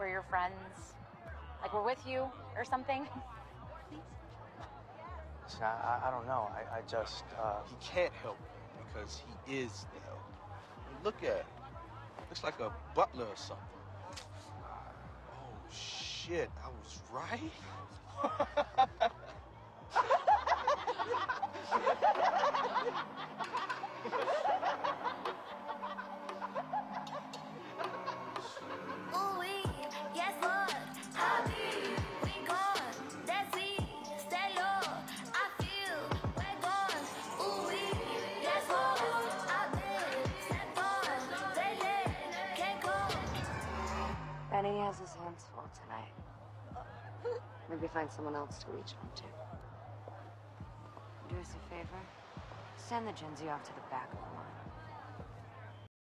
we're your friends. Like we're with you or something. Listen, I, I, don't know. I, I just, uh, He can't help it because he is the help. Look at him. Looks like a butler or something. Oh shit, I was right. go. Benny has his hands full tonight. Maybe find someone else to reach out to. Do us a favor. Send the Gen Z off to the back of the line.